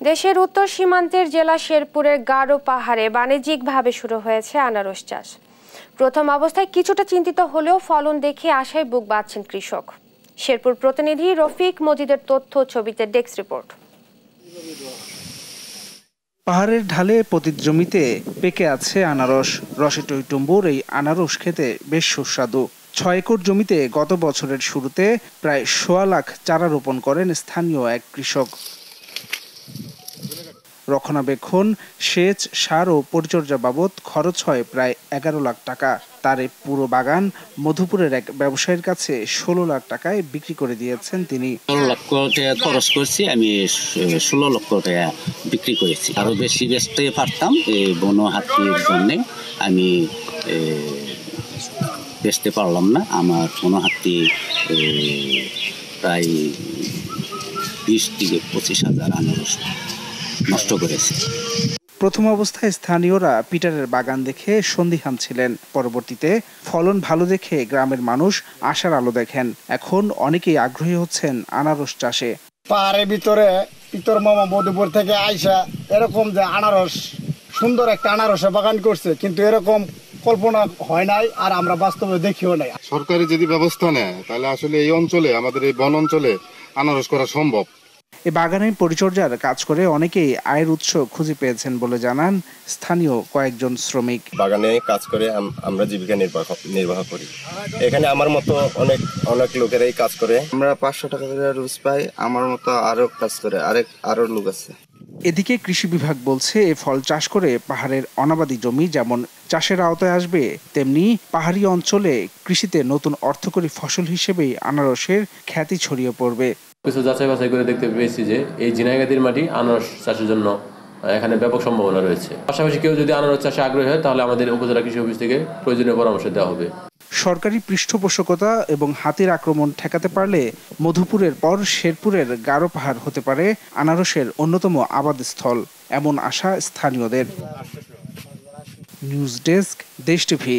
দেশের উত্তর সীমান্তের জেলা শেরপুরের গাঢ় পাহাড়ে বাণিজ্যিকভাবে শুরু হয়েছে আনারস চাষ। প্রথম অবস্থায় কিছুটা চিন্তিত হলেও ফলন দেখে আশায় বুক বাঁধছেন কৃষক। শেরপুর প্রতিনিধি রফিক মজিদের তথ্য ছবিতে ডেস্ক রিপোর্ট। পাহাড়ের ঢালে পতিত জমিতে পেকে আছে আনারস। রসে টইটুম্বুর এই আনারস খেতে বেশ সুস্বাদু। ছয় একর জমিতে গত বছরের শুরুতে প্রায় সোয়া লাখ চারা রোপণ করেন স্থানীয় এক কৃষক। রক্ষণাবেক্ষণ, সেচ, সার ও পরিচর্যা বাবদ খরচ হয় প্রায় এগারো লাখ টাকা। তার পুরো বাগান মধুপুরের এক ব্যবসায়ীর কাছে ষোলো লাখ টাকায় বিক্রি করে দিয়েছেন তিনি। ষোলো লক্ষ টাকা খরচ করছি, আমি ষোলো লক্ষ টাকা বিক্রি করেছি। আরও বেশি বেচতে পারতাম এই বন হাতির জন্যে। আমি বেচতে পারলাম না। আমার বন হাতি প্রায় বিশ থেকে পঁচিশ হাজার আনারস। নষ্ট করেছে। প্রথম অবস্থায় স্থানীয়রা পিটারের বাগান দেখে সন্দিহান ছিলেন। পরবর্তীতে ফলন ভালো দেখে গ্রামের মানুষ আশার আলো দেখেন। এখন অনেকেই আগ্রহী হচ্ছেন আনারস চাষে। পাহাড়ের ভিতরে পিতর মামা মধুপুর থেকে আইসা এরকম যে আনারস সুন্দর একটা আনারসের বাগান করছে কিন্তু এরকম কল্পনা হয় নাই আর আমরা বাস্তবে দেখিও নাই। সরকারি যদি ব্যবস্থা নেয় তাহলে আসলে এই অঞ্চলে আমাদের এই বন অঞ্চলে আনারস করা সম্ভব। এ বাগানের পরিচর্যার কাজ করে অনেকেই আয়ের উৎস খুঁজে পেয়েছেন বলে জানান স্থানীয় কয়েকজন শ্রমিক। বাগানে কাজ করে আমরা জীবিকা নির্বাহ নির্বাহ করি। এখানে আমার মতো অনেক অনেক লোকেরাই কাজ করে। আমরা পাঁচশো টাকা করে রোজ পাই আমার মতো আরও কাজ করে আরেক আরও লোক আছে। এদিকে কৃষি বিভাগ বলছে এ ফল চাষ করে পাহাড়ের অনাবাদি জমি যেমন চাষের আওতায় আসবে তেমনি পাহাড়ি অঞ্চলে কৃষিতে নতুন অর্থকরী ফসল হিসেবেই আনারসের খ্যাতি ছড়িয়ে পড়বে। কিছু যাচাই বাছাই করে দেখতে পেয়েছি যে এই ঝিনাইগাতির মাটি আনারস চাষের জন্য এখানে ব্যাপক সম্ভাবনা রয়েছে। পাশাপাশি কেউ যদি আনারস চাষে আগ্রহী হয়, তাহলে আমাদের উপজেলা কৃষি অফিস থেকে প্রয়োজনীয় পরামর্শ দেওয়া হবে। সরকারি পৃষ্ঠপোষকতা এবং হাতির আক্রমণ ঠেকাতে পারলে মধুপুরের পর শেরপুরের গারো পাহাড় হতে পারে আনারসের অন্যতম আবাদস্থল, এমন আশা স্থানীয়দের। News desk Desh TV.